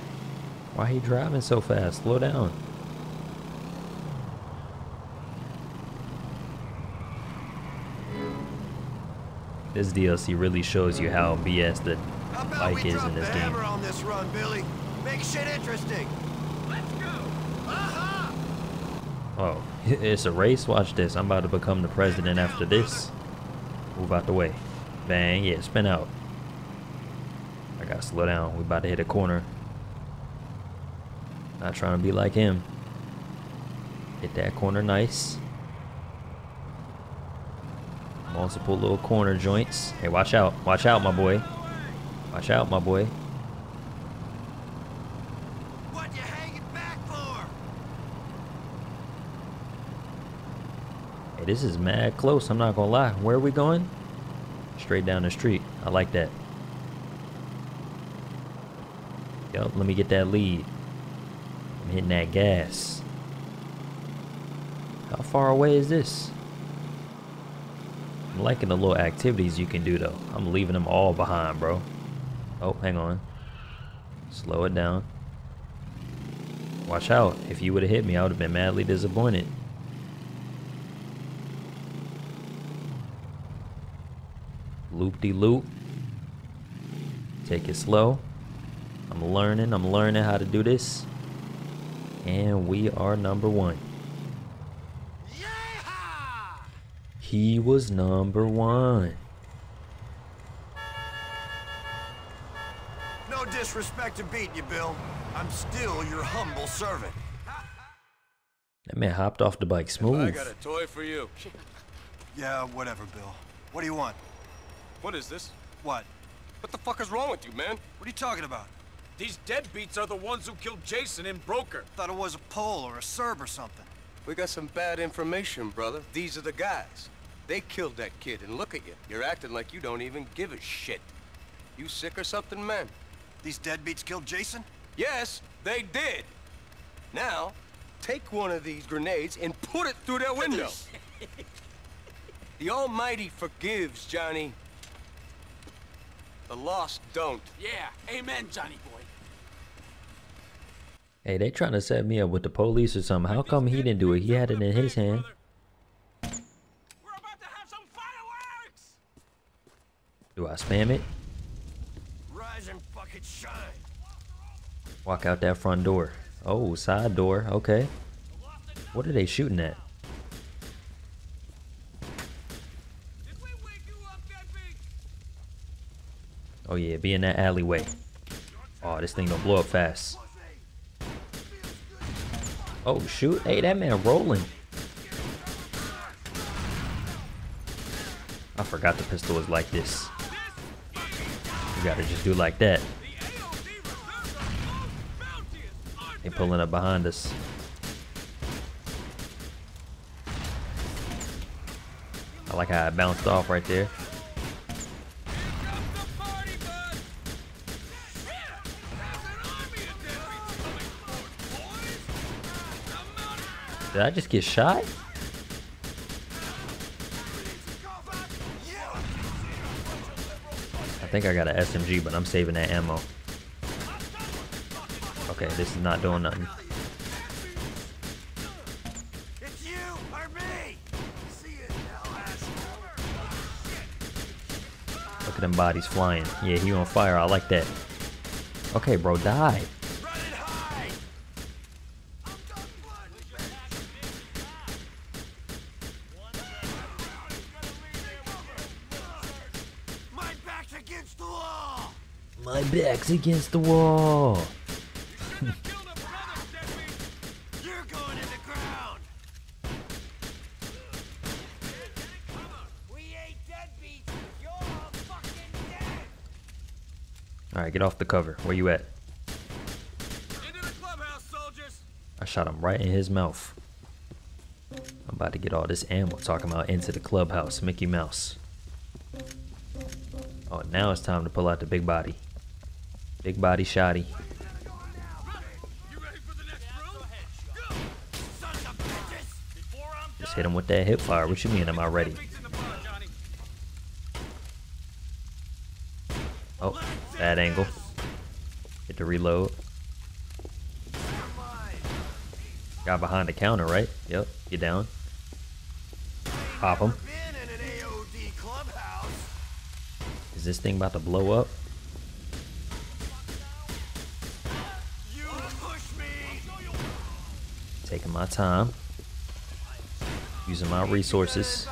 Why he driving so fast? Slow down. This DLC really shows you how BS the We is in this the game. on this run, Billy? Make shit interesting. Let's go. Aha! Oh, it's a race? Watch this. I'm about to become the president after this. Move out the way. Bang, yeah, spin out. I gotta slow down. We about to hit a corner. Not trying to be like him. Hit that corner nice. Multiple little corner joints. Hey, watch out. Watch out, my boy. Watch out, my boy. What you hanging back for? Hey, this is mad close. I'm not gonna lie. Where are we going? Straight down the street. I like that. Yup, let me get that lead. I'm hitting that gas. How far away is this? I'm liking the little activities you can do though. I'm leaving them all behind, bro. Oh, hang on. Slow it down. Watch out. If you would have hit me, I would have been madly disappointed. Loop-de-loop. Take it slow. I'm learning. I'm learning how to do this. And we are number one. He was number one. No disrespect to beating you, Bill. I'm still your humble servant. That man hopped off the bike smooth. I got a toy for you. Yeah, whatever, Bill. What do you want? What is this? What? What the fuck is wrong with you, man? What are you talking about? These deadbeats are the ones who killed Jason in Broker. Thought it was a Pole or a Serb or something. We got some bad information, brother. These are the guys. They killed that kid, and look at you. You're acting like you don't even give a shit. You sick or something, man? These deadbeats killed Jason? Yes, they did. Now, take one of these grenades and put it through their window. the Almighty forgives, Johnny. The lost don't. Yeah, amen, Johnny boy. Hey, they trying to set me up with the police or something. How come he didn't do it? He had it in his hand. Do I spam it? Walk out that front door. Oh, side door. Okay. What are they shooting at? Oh yeah, be in that alleyway. Oh, this thing don't blow up fast. Oh shoot, hey that man rolling. I forgot the pistol was like this. You gotta just do like that. They pulling up behind us. I like how I bounced off right there. Did I just get shot? I think I got an SMG, but I'm saving that ammo. Okay, this is not doing nothing. It's you or me. See you now, Look at them bodies flying. Yeah, he on fire. I like that. Okay, bro, die. My back's against the wall. All right, get off the cover. Where you at? Into the clubhouse, soldiers. I shot him right in his mouth. I'm about to get all this ammo talking about into the clubhouse, Mickey Mouse. Oh, now it's time to pull out the big body. Big body shotty. Just hit him with that hip fire. What you mean, am I ready? Oh, bad angle. Get the reload. Got behind the counter, right? Yep, get down. Pop him. Is this thing about to blow up? Taking my time. Using my resources.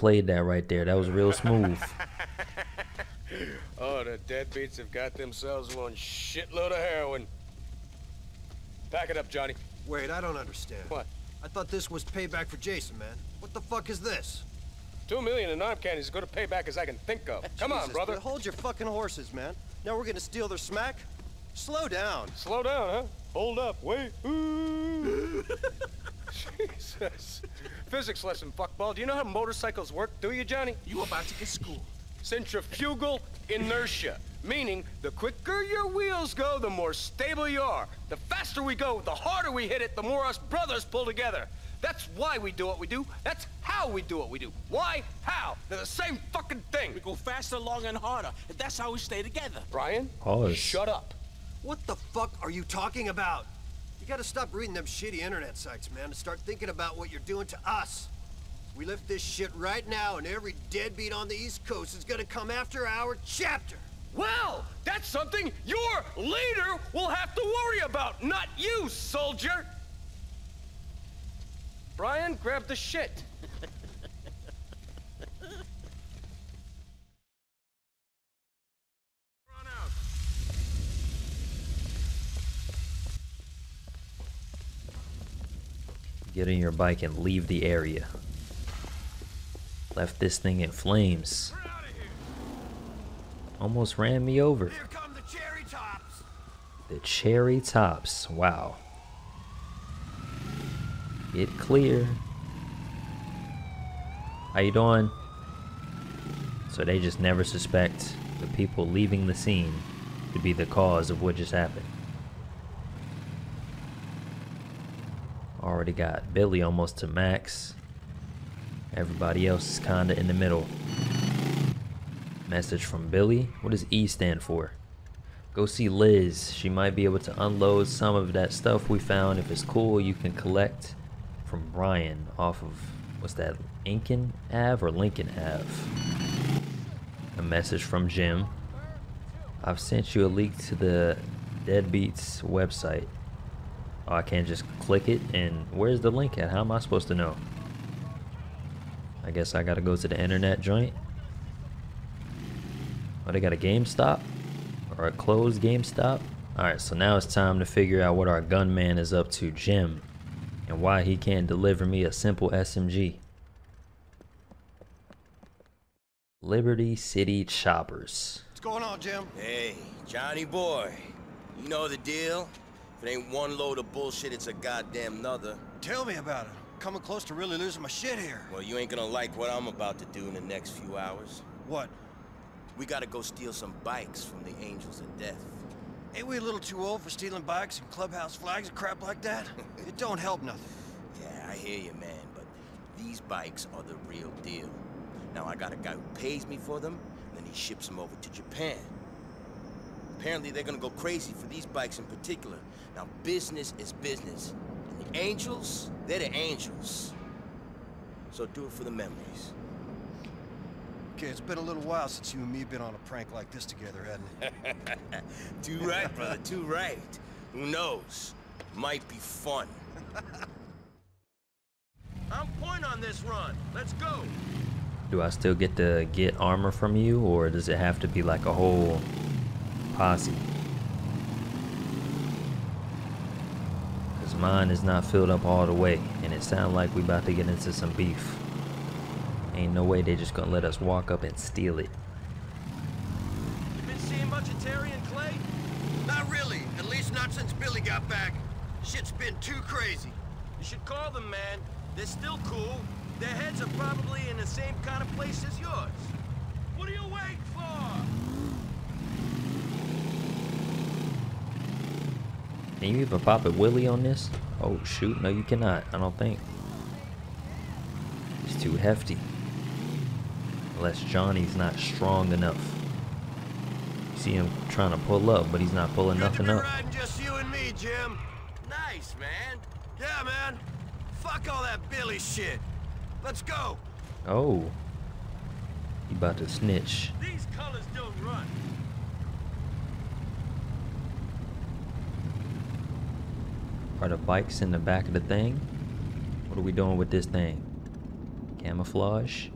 Played that right there. That was real smooth. Oh, the deadbeats have got themselves one shitload of heroin. Pack it up, Johnny. Wait, I don't understand. What? I thought this was payback for Jason, man. What the fuck is this? Two million in arm candy is as good a payback as I can think of. Come on, brother. dude, Hold your fucking horses, man. Now we're gonna steal their smack? Slow down. Slow down, huh? Hold up. Wait. Ooh. Jesus. Physics lesson, fuckball. Do you know how motorcycles work, do you, Johnny? You about to get schooled. Centrifugal inertia. Meaning, the quicker your wheels go, the more stable you are. The faster we go, the harder we hit it, the more us brothers pull together. That's why we do what we do. That's how we do what we do. Why? How? They're the same fucking thing. We go faster, longer, and harder. And that's how we stay together. Brian? Pause. Shut up. What the fuck are you talking about? Gotta stop reading them shitty internet sites, man, and start thinking about what you're doing to us. We lift this shit right now, and every deadbeat on the East Coast is gonna come after our chapter. Well, that's something your leader will have to worry about, not you, soldier. Brian, grab the shit. Get in your bike and leave the area. Left this thing in flames. Almost ran me over. Here come the cherry tops. The cherry tops. Wow. Get clear. How you doing? So they just never suspect the people leaving the scene to be the cause of what just happened. Already got Billy almost to max. Everybody else is kinda in the middle. Message from Billy. What does E stand for? Go see Liz. She might be able to unload some of that stuff we found. If it's cool, you can collect from Brian off of what's that? Lincoln Ave or Lincoln Ave? A message from Jim. I've sent you a link to the Deadbeats website. Oh, I can't just click it. And where's the link at? How am I supposed to know? I guess I gotta go to the internet joint. Oh, they got a GameStop? Or a closed GameStop? Alright, so now it's time to figure out what our gunman is up to, Jim. And why he can't deliver me a simple SMG. Liberty City Choppers. What's going on, Jim? Hey, Johnny boy. You know the deal? If it ain't one load of bullshit, it's a goddamn nother. Tell me about it. I'm coming close to really losing my shit here. Well, you ain't gonna like what I'm about to do in the next few hours. What? We gotta go steal some bikes from the Angels of Death. Ain't we a little too old for stealing bikes and clubhouse flags and crap like that? it don't help nothing. Yeah, I hear you, man, but these bikes are the real deal. Now, I got a guy who pays me for them, and then he ships them over to Japan. Apparently, they're gonna go crazy for these bikes in particular. Now, business is business. And the Angels, they're the Angels. So do it for the memories. Okay, it's been a little while since you and me been on a prank like this together, hasn't it? too right, brother, too right. Who knows? Might be fun. I'm point on this run. Let's go. Do I still get to get armor from you, or does it have to be like a whole posse? Mine is not filled up all the way, and it sounds like we about to get into some beef. Ain't no way they just gonna let us walk up and steal it. You been seeing much of Terry and Clay? Not really. At least not since Billy got back. Shit's been too crazy. You should call them, man. They're still cool. Their heads are probably in the same kind of place as yours. What are you waiting for? Can you even pop a Willie on this? Oh shoot, no you cannot, I don't think. It's too hefty. Unless Johnny's not strong enough. You see him trying to pull up, but he's not pulling nothing up. Riding just you and me, Jim. Nice, man. Yeah, man. Fuck all that Billy shit. Let's go. Oh. He about to snitch. These colors don't run. Are the bikes in the back of the thing? What are we doing with this thing? Camouflage?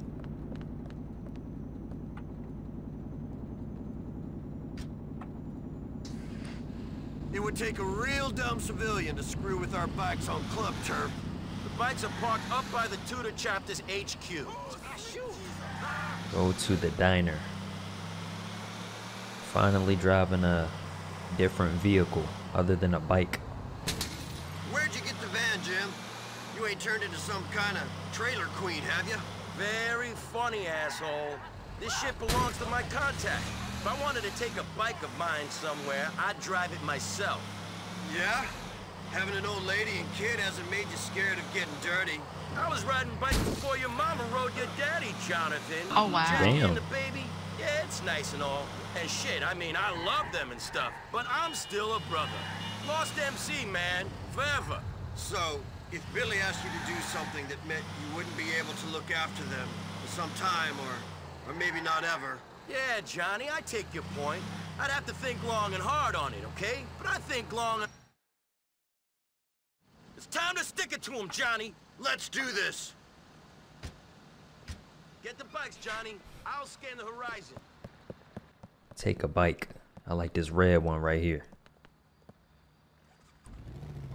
It would take a real dumb civilian to screw with our bikes on club turf. The bikes are parked up by the Tudor chapter's HQ. Go to the diner. Finally driving a different vehicle other than a bike. Where'd you get the van, Jim? You ain't turned into some kind of trailer queen, have you? Very funny, asshole. This shit belongs to my contact. If I wanted to take a bike of mine somewhere, I'd drive it myself. Yeah? Having an old lady and kid hasn't made you scared of getting dirty. I was riding bikes before your mama rode your daddy, Jonathan. Oh, wow. Jackie Damn. and the baby, yeah, it's nice and all. And shit, I mean, I love them and stuff. But I'm still a brother. Lost MC, man. Forever. So, if Billy asked you to do something that meant you wouldn't be able to look after them for some time, or, or maybe not ever, Yeah, Johnny, I take your point. I'd have to think long and hard on it, okay? But I think long and... It's time to stick it to him, Johnny. let's do this. Get the bikes, Johnny. I'll scan the horizon. Take a bike. I like this red one right here.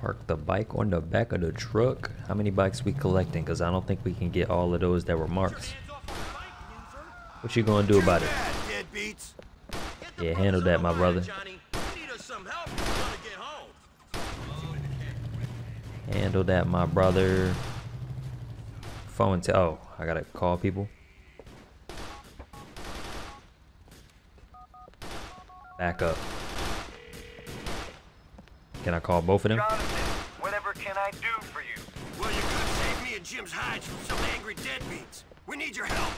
Park the bike on the back of the truck. How many bikes we collecting? Cause I don't think we can get all of those that were marked. What you gonna do about it? Yeah, handle that, my brother. Handle that, my brother. Phone to oh, I gotta call people. Back up. Can I call both of them? Whatever can I do for you? Well, you could save me and Jim's hides from some angry deadbeats. We need your help.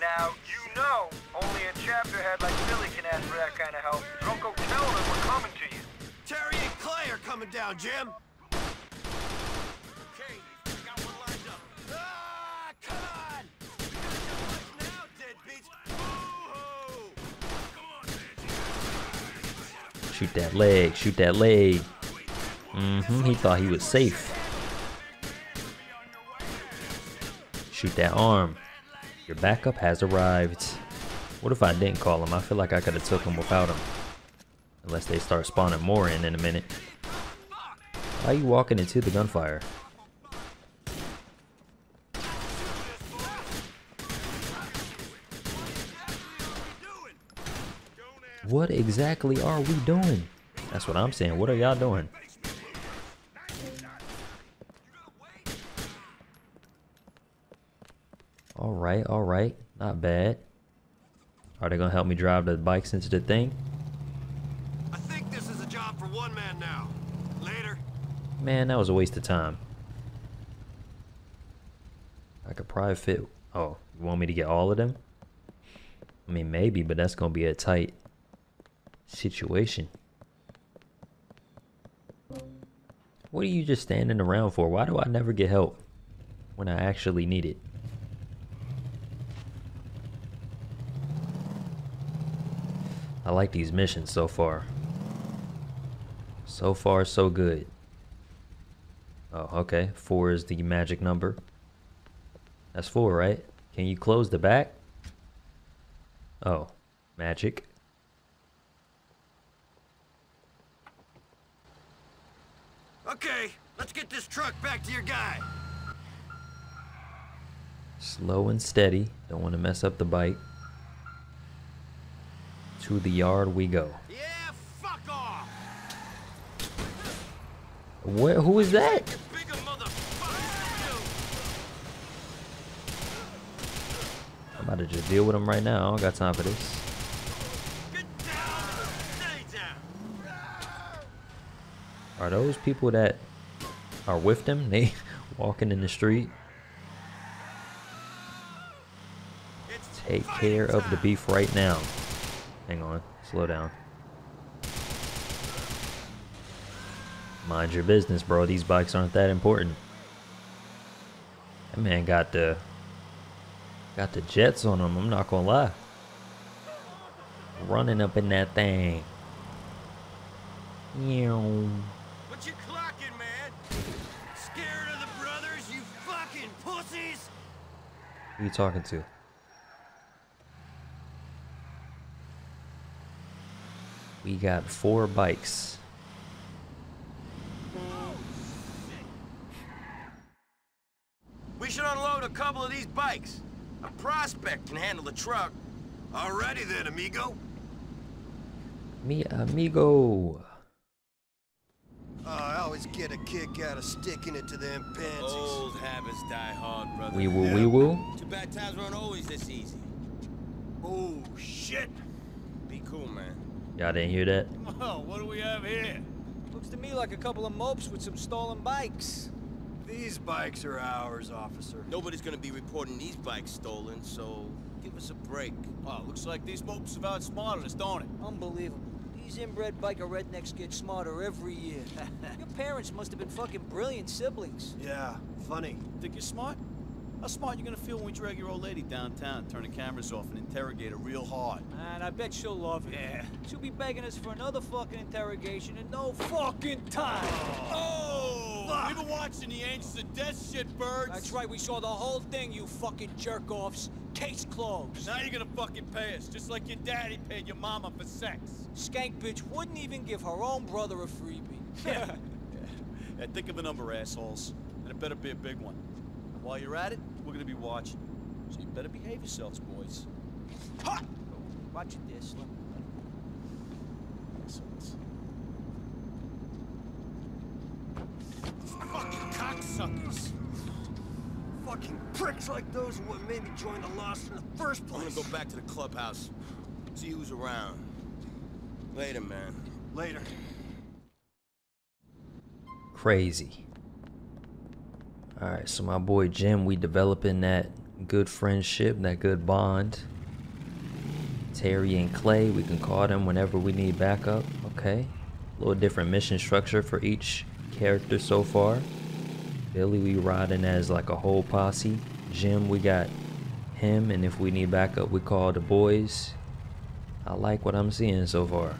Now, you know only a chapter head like Billy can ask for that kind of help. Don't go tell them we're coming to you. Terry and Clay are coming down, Jim. Okay, got one lined up. Ah, come on! We gotta get now, deadbeats. Shoot that leg, shoot that leg. Mm-hmm, he thought he was safe. Shoot that arm. Your backup has arrived. What if I didn't call him? I feel like I could have took him without him. Unless they start spawning more in in a minute. Why are you walking into the gunfire? What exactly are we doing? That's what I'm saying. What are y'all doing? Alright, alright. Not bad. Are they gonna help me drive the bikes into the thing? I think this is a job for one man now. Later. Man, that was a waste of time. I could probably fit. Oh, you want me to get all of them? I mean, maybe, but that's gonna be a tight situation. What are you just standing around for? Why do I never get help when I actually need it? I like these missions so far. So far, so good. Oh, okay. Four is the magic number. That's four, right? Can you close the back? Oh, magic. Okay, let's get this truck back to your guy. Slow and steady. Don't want to mess up the bike. To the yard we go. Yeah, fuck off. What? Who is that? I'm about to just deal with him right now. I don't got time for this. Are those people that are with them? They walking in the street? Take care of the beef right now. Hang on, slow down. Mind your business, bro. These bikes aren't that important. That man got the Got the jets on them, I'm not gonna lie. Running up in that thing. Meow. What you clocking, man? Scared of the brothers, you fucking pussies? Who you talking to? We got four bikes. We should unload a couple of these bikes. A prospect can handle the truck. Alrighty then, amigo. Mi amigo. Oh, I always get a kick out of sticking it to them pansies. Old habits die hard, brother. Wee woo wee woo. Too bad times weren't always this easy. Oh, shit. Be cool, man. Y'all didn't hear that? Oh, what do we have here? Looks to me like a couple of mopes with some stolen bikes. These bikes are ours, officer. Nobody's gonna be reporting these bikes stolen, so give us a break. Oh, looks like these mopes have outsmarted us, don't it? Unbelievable. These inbred biker rednecks get smarter every year. Your parents must have been fucking brilliant siblings. Yeah, funny. Think you're smart? How smart you gonna feel when we drag your old lady downtown, turn the cameras off, and interrogate her real hard? Man, I bet she'll love it. Yeah. She'll be begging us for another fucking interrogation in no fucking time. Oh! oh We've been watching the Angels of Death shit, birds. That's right, we saw the whole thing, you fucking jerk-offs. Case closed. Now you're gonna fucking pay us, just like your daddy paid your mama for sex. Skank bitch wouldn't even give her own brother a freebie. yeah. yeah. Think of a number, assholes. And it better be a big one. And while you're at it, we're gonna be watching. So you better behave yourselves, boys. Ha! Watch this. Look. Assholes. Fucking cocksuckers. Fucking pricks like those are what made me join the Lost in the first place! I'm gonna go back to the clubhouse. See who's around. Later, man. Later. Crazy. Alright, so my boy Jim, we developing that good friendship, that good bond. Terry and Clay, we can call them whenever we need backup. Okay. A little different mission structure for each character so far. Billy, we riding as like a whole posse. Jim, we got him, and if we need backup, we call the boys. I like what I'm seeing so far.